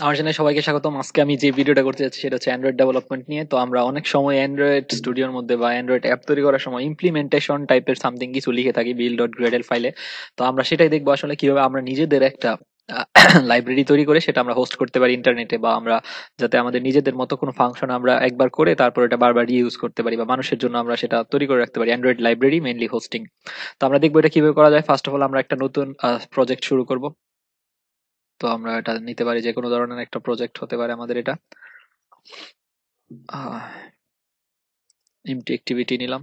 আমার চ্যানেলে সবাইকে স্বাগতম। আজকে আমি যে ভিডিওটা করতে যাচ্ছি সেটা হচ্ছে অ্যান্ড্রয়েড ডেভেলপমেন্ট নিয়ে। তো আমরা অনেক সময় অ্যান্ড্রয়েড স্টুডিওর মধ্যে বা অ্যান্ড্রয়েড অ্যাপ তৈরি করার সময় ইমপ্লিমেন্টেশন টাইপের সামথিং কিছু লিখে থাকি বিল ডট গ্রেডেল ফাইলে তো আমরা সেটাই দেখব আসলে কীভাবে আমরা নিজেদের একটা লাইব্রেরি তৈরি করে সেটা আমরা হোস্ট করতে পারি ইন্টারনেটে বা আমরা যাতে আমাদের নিজেদের মতো কোনো ফাংশন আমরা একবার করে তারপর এটা বারবার ইউজ করতে পারি বা মানুষের জন্য আমরা সেটা তৈরি করে রাখতে পারি অ্যান্ড্রয়েড লাইব্রেরি মেইনলি হোস্টিং তো আমরা দেখব এটা কীভাবে করা যায়। ফার্স্ট অফ অল আমরা একটা নতুন প্রজেক্ট শুরু করব। তো আমরা এটা নিতে পারি যে কোনো ধরনের একটা প্রজেক্ট হতে পারে আমাদের এটা। এমটি অ্যাক্টিভিটি নিলাম।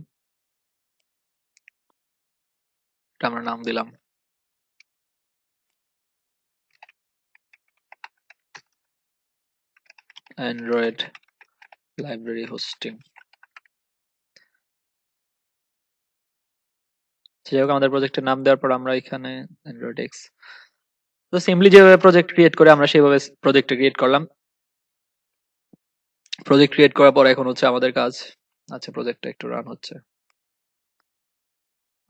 এটা আমরা নাম দিলাম। অ্যান্ড্রয়েড লাইব্রেরি হোস্টিং যাই হোক, আমাদের প্রজেক্টের নাম দেওয়ার পর আমরা এখানে অ্যান্ড্রয়েড এক্স তো সিম্পলি যেভাবে প্রজেক্ট ক্রিয়েট করে আমরা সেভাবে প্রজেক্ট ক্রিয়েট করলাম। প্রজেক্ট ক্রিয়েট করার পর এখন হচ্ছে আমাদের কাজ আচ্ছা প্রজেক্টটা একটু রান হচ্ছে।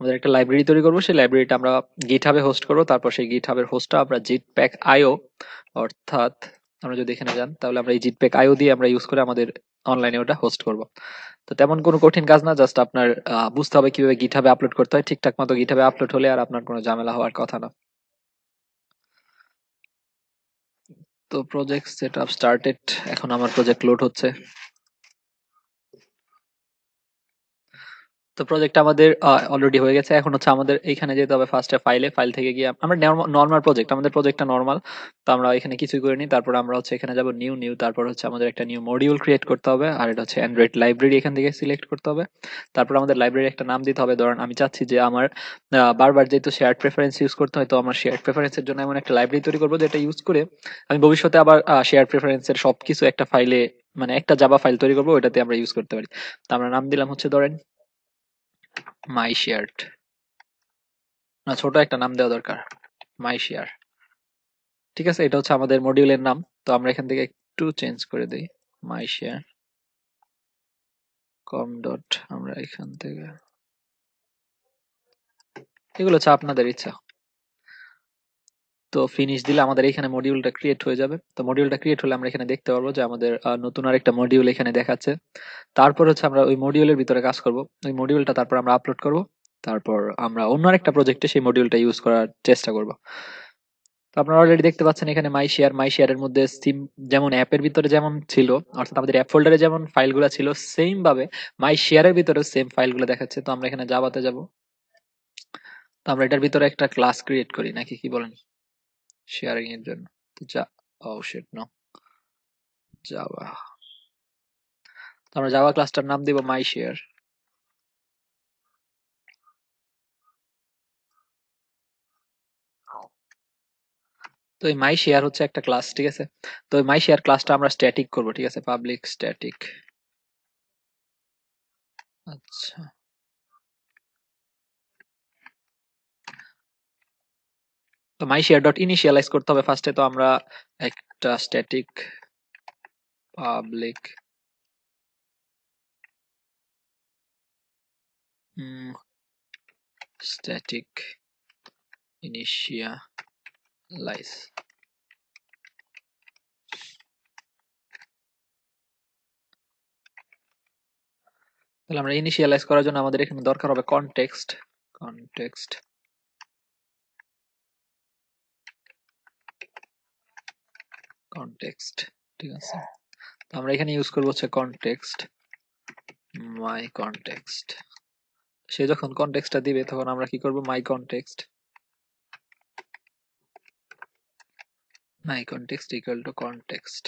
আমাদের একটা লাইব্রেরি তৈরি করব, সেই লাইব্রেরিটা আমরা গিট হাবে হোস্ট করব। তারপর সেই গিট হাবের হোস্টটা আমরা জিট প্যাক আইও অর্থাৎ আমরা যদি এখানে যান, তাহলে আমরা এই জিট প্যাক আইও দিয়ে আমরা ইউজ করে আমাদের অনলাইনে ওটা হোস্ট করব। তো তেমন কোনো কঠিন কাজ না জাস্ট আপনার বুঝতে হবে কীভাবে গিট হাবে আপলোড করতে হয়। ঠিকঠাক মতো গিট হাবে আপলোড হলে আর আপনার কোনো ঝামেলা হওয়ার কথা না। তো প্রজেক্ট সেট স্টার্টেড এখন আমার প্রজেক্ট লোড হচ্ছে। তো প্রজেক্ট আমাদের অলরেডি হয়ে গেছে। এখন হচ্ছে আমাদের এখানে যেতে হবে ফার্স্টে ফাইলে ফাইল থেকে গিয়ে আমরা নর্মাল প্রজেক্ট আমাদের প্রজেক্টটা নর্মাল তো আমরা এখানে কিছুই করিনি। তারপর আমরা হচ্ছে এখানে যাব নিউ নিউ তারপর হচ্ছে আমাদের একটা নিউ মডিউল ক্রিয়েট করতে হবে। আর এটা হচ্ছে অ্যান্ড্রয়েড লাইব্রেরি এখান থেকে সিলেক্ট করতে হবে। তারপর আমাদের লাইব্রেরি একটা নাম দিতে হবে। ধরেন আমি চাচ্ছি যে আমার বারবার যেহেতু শেয়ার প্রেফারেন্স ইউজ করতে হয়, তো আমার শেয়ার প্রেফারেন্সের জন্য এমন একটা লাইব্রেরি তৈরি করব যেটা ইউজ করে আমি ভবিষ্যতে আবার শেয়ার প্রেফারেন্সের সবকিছু একটা ফাইলে মানে একটা জাবা ফাইল তৈরি করব ওটাতে আমরা ইউজ করতে পারি। তো আমরা নাম দিলাম হচ্ছে ধরেন মাই শেয়ার্ড না, ছোট একটা নাম দেওয়া দরকার। মাই শেয়ার ঠিক আছে, এটা হচ্ছে আমাদের মডিউলের নাম। তো আমরা এখান থেকে একটু চেঞ্জ করে দিই। মাই শেয়ার কম ডট আমরা এখান থেকে এগুলো হচ্ছে আপনাদের ইচ্ছা। তো ফিনিশ দিলে আমাদের এখানে মডিউলটা ক্রিয়েট হয়ে যাবে। তো মডিউলটা ক্রিয়েট হলে আমরা এখানে দেখতে পারব যে আমাদের নতুন আরেকটা মডিউল এখানে দেখাচ্ছে। তারপর হচ্ছে আমরা ওই মডিউলের ভিতরে কাজ করব। ওই মডিউলটা তারপর আমরা আপলোড করব। তারপর আমরা অন্য আরেকটা প্রজেক্টে সেই মডিউলটা ইউজ করার চেষ্টা করব। তো আপনারা অলরেডি দেখতে পাচ্ছেন এখানে মাই শেয়ার মাই শেয়ারের মধ্যে সিম যেমন অ্যাপের ভিতরে যেমন ছিল, অর্থাৎ আমাদের অ্যাপ ফোল্ডারে যেমন ফাইলগুলো ছিল সেম ভাবে মাই শেয়ারের ভিতরে সেম ফাইলগুলো দেখাচ্ছে। তো আমরা এখানে জাভাতে যাব। তো আমরা এটার ভিতরে একটা ক্লাস ক্রিয়েট করি, নাকি কি বলেন? শেয়ারিং এর জন্য যা ও শিট নো জাভা আমরা জাভা ক্লাসটার নাম দিব মাই শেয়ার তো এই মাই শেয়ার হচ্ছে একটা ক্লাস ঠিক আছে তো এই মাই শেয়ার ক্লাসটা আমরা স্ট্যাটিক করব ঠিক আছে পাবলিক স্ট্যাটিক আচ্ছা তো মাই শেয়ার ডট ইনিশিয়ালাইজ করতে হবে ফার্স্টে তো আমরা একটা স্ট্যাটিক পাবলিক স্ট্যাটিক ইনিশিয়ালাইজ তাহলে আমরা ইনিশিয়ালাইজ করার জন্য আমাদের এখানে দরকার হবে কনটেক্সট কনটেক্সট কনটেক্সট ঠিক আছে? তো আমরা এখানে ইউজ করব হচ্ছে কনটেক্সট মাই কনটেক্সট সে যখন কনটেক্সটটা দিবে তখন আমরা কি করব? My context my context equal to context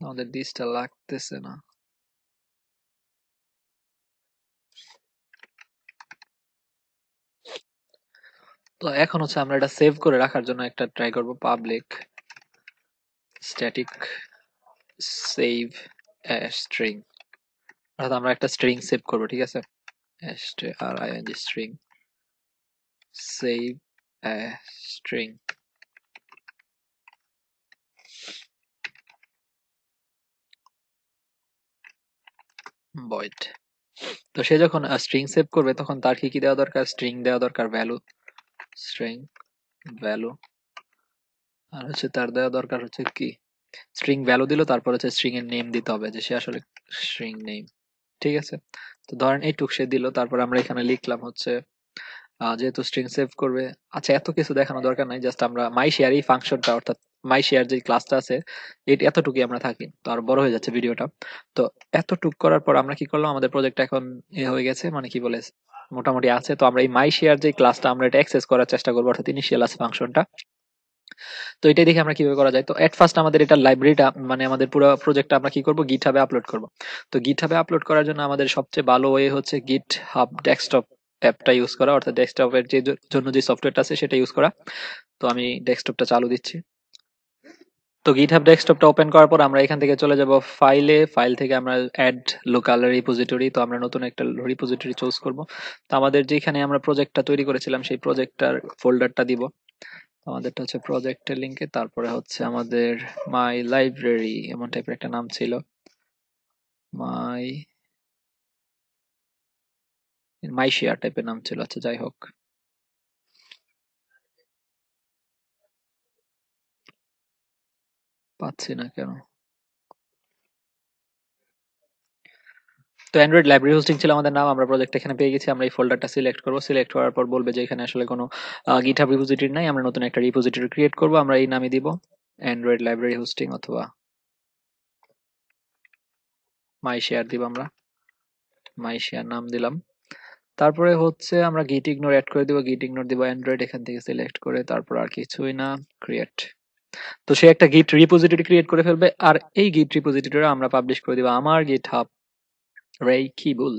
আমাদের দিসটা লাগতেছে না। তো এখন হচ্ছে আমরা এটা সেভ করে রাখার জন্য একটা ট্রাই করব পাবলিক স্ট্যাটিক সেভ স্ট্রিং অর্থাৎ আমরা একটা স্ট্রিং সেভ করব, ঠিক আছে? আর স্ট্রিং সেভ স্ট্রিং void তো সে যখন স্ট্রিং সেভ করবে, তখন তার কি কি দেওয়া দরকার? স্ট্রিং দেওয়া দরকার ভ্যালু string value, আর হচ্ছে তার দেওয়া দরকার হচ্ছে কি? স্ট্রিং ভ্যালু দিল, তারপর হচ্ছে স্ট্রিং এর নেম দিতে হবে যে সে আসলে স্ট্রিং নেম ঠিক আছে? তো ধরেন এইটুক সে দিল, তারপর আমরা এখানে লিখলাম হচ্ছে যেহেতু স্ট্রিং সেভ করবে আচ্ছা এত কিছু দেখানো দরকার নাই জাস্ট আমরা মাই শেয়ার এই ফাংশনটা অর্থাৎ মাই শেয়ার যে ক্লাসটা আছে, এটি, এতটুকুই আমরা থাকি, তো আর বড় হয়ে যাচ্ছে ভিডিওটা তো এতটুক করার পর আমরা কি করলাম? আমাদের প্রজেক্টটা এখন এ হয়ে গেছে মানে কি বলে মোটামুটি আছে। তো আমরা এই মাই শেয়ার যে ক্লাসটা আমরা এটা অ্যাক্সেস করার চেষ্টা করব, অর্থাৎ ইনিশিয়াল আছে ফাংশনটা তো এটাই দেখে আমরা কীভাবে করা যায়। তো এট ফার্স্ট আমাদের এটা লাইব্রেরিটা মানে আমাদের পুরো প্রজেক্টটা আমরা কি করব? গিট হাবে আপলোড করব। তো গিট হাবে আপলোড করার জন্য আমাদের সবচেয়ে ভালো ওয়ে হচ্ছে গিট হাব ডেস্কটপ অ্যাপটা ইউজ করা, অর্থাৎ ডেস্কটপের যে জন্য যে সফটওয়্যারটা আছে সেটা ইউজ করা। তো আমি ডেস্কটপটা চালু দিচ্ছি। তো গিটহাব ডেস্কটপটা ওপেন করার পর আমরা এখান থেকে চলে যাব ফাইলে ফাইল থেকে আমরা অ্যাড লোকাল রিপোজিটরি তো আমরা নতুন একটা রিপোজিটরি চুজ করব। তো আমাদের যেখানে আমরা প্রজেক্টটা তৈরি করেছিলাম, সেই প্রজেক্টটার ফোল্ডারটা দিব। আমাদেরটা হচ্ছে প্রজেক্টের লিঙ্কে তারপরে হচ্ছে আমাদের মাই লাইব্রেরি এমন টাইপের একটা নাম ছিল। মাই মাই শেয়ার টাইপের নাম ছিল আচ্ছা যাই হোক। পাচ্ছি না কেন? তো অ্যান্ড্রয়েড লাইব্রেরি হোস্টিং ছিল আমাদের নাম, আমরা প্রজেক্ট এখানে পেয়ে গেছি, আমরা এই ফোল্ডারটা সিলেক্ট করব। সিলেক্ট করার পর বলবে যে এখানে আসলে কোনো গিটহাব রিপোজিটরি নাই, আমরা নতুন একটা রিপোজিটরি ক্রিয়েট করব, আমরা এই নামে দিব অ্যান্ড্রয়েড লাইব্রেরি হোস্টিং অথবা মাই শেয়ার দিব আমরা। মাই শেয়ার নাম দিলাম। তারপরে হচ্ছে আমরা গিট ইগনোর অ্যাড করে দিব। গিট ইগনোর দিব অ্যান্ড্রয়েড এখান থেকে সিলেক্ট করে, তারপর আর কিছুই না ক্রিয়েট তো সে একটা গিট রিপোজিটরি ক্রিয়েট করে ফেলবে, আর এই গিট রিপোজিটরি আমরা পাবলিশ করে দিব আমার গিট হাব রেইকিবুল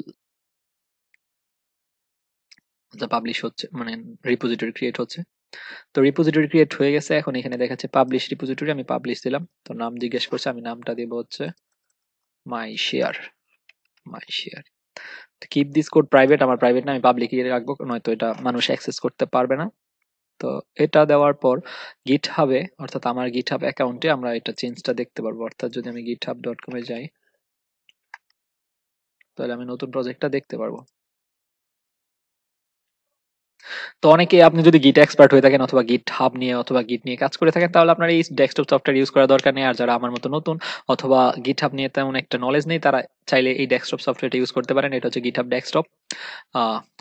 আচ্ছা পাবলিশ হচ্ছে মানে রিপোজিটরি ক্রিয়েট হচ্ছে। তো রিপোজিটরি ক্রিয়েট হয়ে গেছে, এখন এখানে দেখাচ্ছে পাবলিশ রিপোজিটরি আমি পাবলিশ দিলাম। তো নাম জিজ্ঞেস করছে, আমি নামটা দিব হচ্ছে my share my share keep this code private আমার প্রাইভেট না, আমি পাবলিক রাখব, নয়তো এটা মানুষ অ্যাক্সেস করতে পারবে না। তো এটা দেওয়ার পর গিট হাবে অর্থাৎ আমার গিট হাব অ্যাকাউন্টে আমরা এটা চেঞ্জটা দেখতে পারব। অর্থাৎ যদি আমি গিট হাব ডট কমে যাই, তাহলে আমি নতুন প্রজেক্টটা দেখতে পারব। তো অনেকে আপনি যদি গিট এক্সপার্ট হয়ে থাকেন অথবা গিট হাব নিয়ে অথবা গিট নিয়ে কাজ করে থাকেন, তাহলে আপনার এই ডেস্কটপ সফটওয়্যার ইউজ করা দরকার নেই। আর যারা আমার মতো নতুন অথবা গিট হাব নিয়ে তেমন একটা নলেজ নেই, তারা চাইলে এই ডেস্কটপ সফটওয়্যারটা ইউজ করতে পারেন। এটা হচ্ছে গিট হাব ডেস্কটপ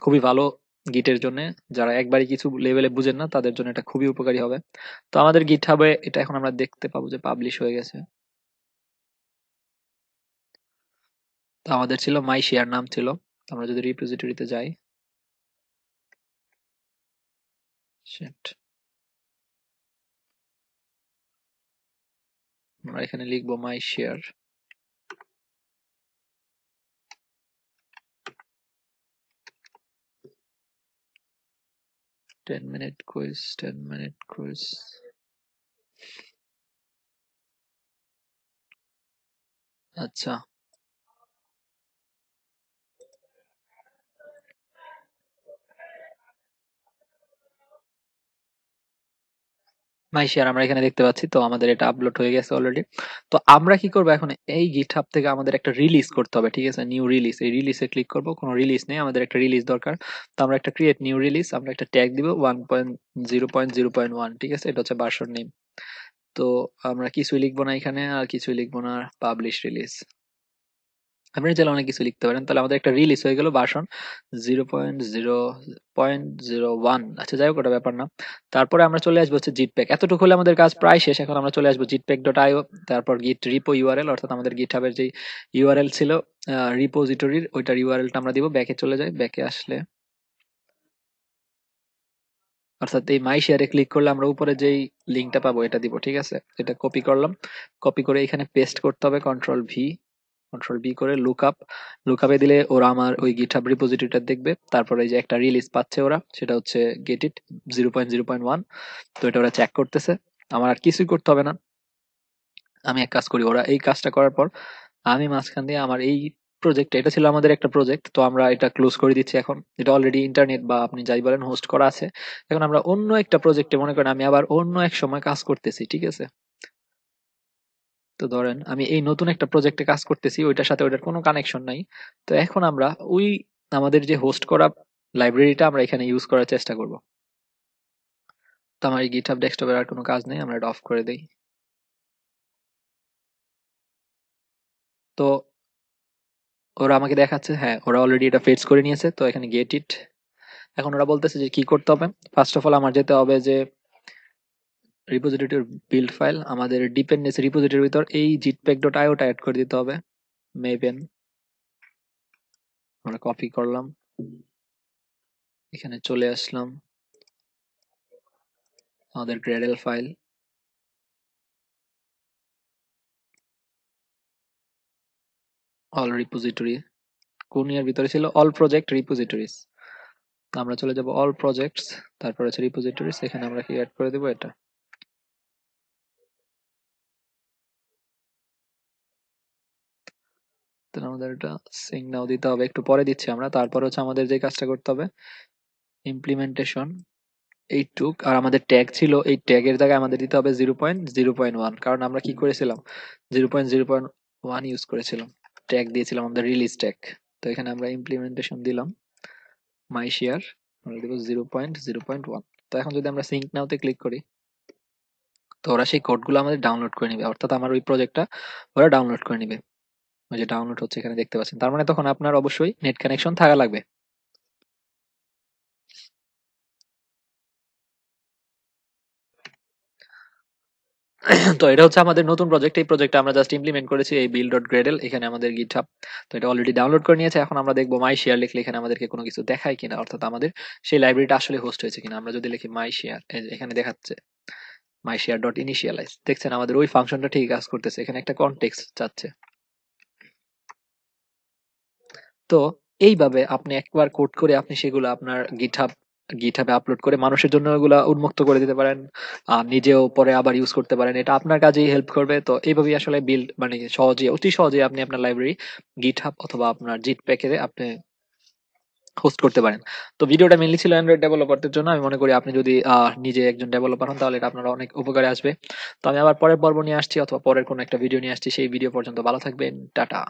খুবই ভালো গিটের জন্য। যারা একবারই কিছু লেভেলে বুঝেন না, তাদের জন্য এটা খুবই উপকারী হবে। তো আমাদের গিট হবে এটা এখন আমরা দেখতে পাবো যে পাবলিশ হয়ে গেছে। তো আমাদের ছিল মাই শেয়ার নাম ছিল। আমরা যদি রিপোজিটরিতে যাই আমরা এখানে লিখব my share 10 minute quiz 10 minute quiz. अच्छा মাই শেয়ার আমরা এখানে দেখতে পাচ্ছি, তো আমাদের এটা আপলোড হয়ে গেছে অলরেডি তো আমরা কি করব এখন? এই গিটহাব থেকে আমাদের একটা রিলিজ করতে হবে, ঠিক আছে? নিউ রিলিজ এই রিলিজে ক্লিক করব, কোনো রিলিজ নেই, আমাদের একটা রিলিজ দরকার। তো আমরা একটা ক্রিয়েট নিউ রিলিজ আমরা একটা ট্যাগ দিব one point zero point zero point one ঠিক আছে? এটা হচ্ছে ভার্সন নেম তো আমরা কিছুই লিখব না এখানে, আর কিছুই লিখব না পাবলিশ রিলিজ আপনি চাইলে অনেক কিছু লিখতে পারেন। তাহলে আমাদের একটা রিলিজ হয়ে গেল version zero point zero point zero one আচ্ছা যাই হোক, ওটা ব্যাপার না। তারপরে আমরা চলে আসব হচ্ছে জিটপ্যাক এতটুকু হলে আমাদের কাজ প্রায় শেষ। এখন আমরা চলে আসব জিটপ্যাক ডট আইও তারপর গিট রিপো ইউআরএল অর্থাৎ আমাদের গিট হাবের যে ইউআরএল ছিল রিপোজিটরির ওইটার ইউআরএলটা আমরা দিব ব্যাকে চলে যাই। ব্যাকে আসলে অর্থাৎ এই মাই শেয়ারে ক্লিক করলে আমরা উপরে যেই লিঙ্কটা পাবো, এটা দিব, ঠিক আছে? এটা কপি করলাম। কপি করে এখানে পেস্ট করতে হবে কন্ট্রোল ভি কন্ট্রোল বি করে লুক আপ লুক আপে দিলে ওরা আমার ওই গিটহাব রিপোজিটরিটা দেখবে। তারপরে যে একটা রিলিজ পাচ্ছে ওরা, সেটা হচ্ছে get it zero point zero point one তো এটা ওরা চেক করতেছে। আমার আর কিছুই করতে হবে না। আমি এক কাজ করি, ওরা এই কাজটা করার পর আমি মাঝখান দিয়ে আমার এই প্রজেক্ট এটা ছিল আমাদের একটা প্রজেক্ট তো আমরা এটা ক্লোজ করে দিচ্ছি এখন। এটা অলরেডি ইন্টারনেট বা আপনি যাই বলেন হোস্ট করা আছে। এখন আমরা অন্য একটা প্রজেক্টে মনে করেন আমি আবার অন্য এক সময় কাজ করতেছি, ঠিক আছে? তো ধরেন আমি এই নতুন একটা প্রজেক্টে কাজ করতেছি, ওইটার সাথে ওইটার কোনো কানেকশন নাই। তো এখন আমরা ওই আমাদের যে হোস্ট করা লাইব্রেরিটা আমরা এখানে ইউজ করার চেষ্টা করব। তো আমার এই GitHub ডেস্কটপের আর কোনো কাজ নেই, আমরা এটা অফ করে দেই। তো ওরা আমাকে দেখাচ্ছে হ্যাঁ ওরা অলরেডি এটা ফেটস করে নিয়েছে, তো এখানে গেট ইট এখন ওরা বলতেছে যে কি করতে হবে? ফার্স্ট অফ অল আমার যেতে হবে যে রিপোজিটরির বিল্ড ফাইল আমাদের ডিপেন্ডেন্সি রিপোজিটরির ভিতর এই জিটপ্যাক ডট আইওটা অ্যাড করে দিতে হবে মেবেন আমরা কপি করলাম, এখানে চলে আসলাম, আমাদের গ্রেডেল ফাইল অল রিপোজিটরি কোন ইয়ার ভিতরে ছিল? অল প্রজেক্ট রিপোজিটরিজ আমরা চলে যাব অল প্রজেক্টস তারপর হচ্ছে রিপোজিটরিজ এখানে আমরা কি অ্যাড করে দেব? এটা। তাহলে আমাদের এটা সিং নাও দিতে হবে। একটু পরে দিচ্ছি আমরা। তারপর হচ্ছে আমাদের যে কাজটা করতে হবে ইমপ্লিমেন্টেশন এইটুক আর আমাদের ট্যাগ ছিল এই ট্যাগের জায়গায় আমাদের দিতে হবে zero point zero point one কারণ আমরা কি করেছিলাম? Zero point zero point one use করেছিলাম। ট্যাগ দিয়েছিলাম আমাদের রিলিজ ট্যাগ তো এখানে আমরা ইমপ্লিমেন্টেশন দিলাম। মাই শেয়ার আমরা দেবো zero point zero point one তো এখন যদি আমরা সিঙ্ক নাওতে ক্লিক করি তো ওরা সেই কোডগুলো আমাদের ডাউনলোড করে নিবে। অর্থাৎ আমার ওই প্রজেক্টটা ওরা ডাউনলোড করে নিবে। ওই যে ডাউনলোড হচ্ছে, এখানে দেখতে পাচ্ছেন। তার মানে তখন আপনার অবশ্যই নেট কানেকশন থাকা লাগবে। তো এটা হচ্ছে আমাদের নতুন প্রজেক্ট এই প্রজেক্টটা আমরা জাস্ট ইমপ্লিমেন্ট করেছি এই বিল ডট গ্রেডেল এখানে আমাদের গিটহাব তো এটা অলরেডি ডাউনলোড করে নিয়েছে। এখন আমরা দেখব মাই শেয়ার লিখলে এখানে আমাদেরকে কোনো কিছু দেখায় কিনা, অর্থাৎ আমাদের সেই লাইব্রেরিটা আসলে হোস্ট হয়েছে কিনা। আমরা যদি লিখি মাই শেয়ার এখানে দেখাচ্ছে মাই শেয়ার ডট ইনিশিয়ালাইজ দেখছেন আমাদের ওই ফাংশনটা ঠিক কাজ করতেছে। এখানে একটা কনটেক্স চাচ্ছে। তো এইভাবে আপনি একবার কোড করে আপনি সেগুলো আপনার গিটহাব গিটহাবে আপলোড করে মানুষের জন্য এগুলা উন্মুক্ত করে দিতে পারেন, আর নিজেও পরে আবার ইউজ করতে পারেন। এটা আপনার কাজেই হেল্প করবে। তো এইভাবেই আসলে বিল্ড মানে সহজে, অতি সহজে আপনি আপনার লাইব্রেরি গিটহাব অথবা আপনার জিট প্যাকেরে আপনি হোস্ট করতে পারেন। তো ভিডিওটা মেনলি ছিল অ্যান্ড্রয়েড ডেভেলপারদের জন্য। আমি মনে করি আপনি যদি নিজে একজন ডেভেলপার হন, তাহলে এটা আপনার অনেক উপকারে আসবে। তো আমি আবার পরের পর্ব নিয়ে আসছি, অথবা পরের কোনো একটা ভিডিও নিয়ে আসছি। সেই ভিডিও পর্যন্ত ভালো থাকবেন। টাটা।